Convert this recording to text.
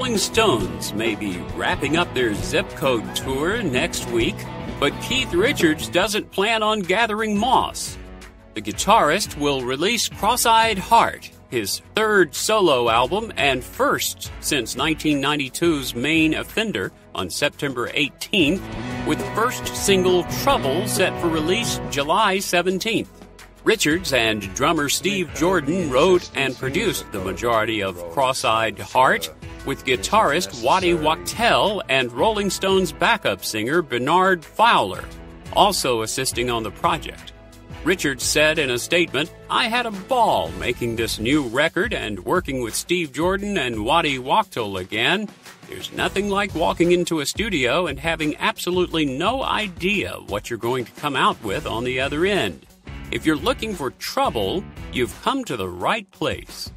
Rolling Stones may be wrapping up their zip code tour next week, but Keith Richards doesn't plan on gathering moss. The guitarist will release Crosseyed Heart, his third solo album and first since 1992's Main Offender on September 18th, with first single Trouble set for release July 17th. Richards and drummer Steve Jordan wrote and produced the majority of Crosseyed Heart, with guitarist Waddy Wachtel and Rolling Stones backup singer Bernard Fowler also assisting on the project. Richards said in a statement, I had a ball making this new record and working with Steve Jordan and Waddy Wachtel again. There's nothing like walking into a studio and having absolutely no idea what you're going to come out with on the other end. If you're looking for trouble, you've come to the right place.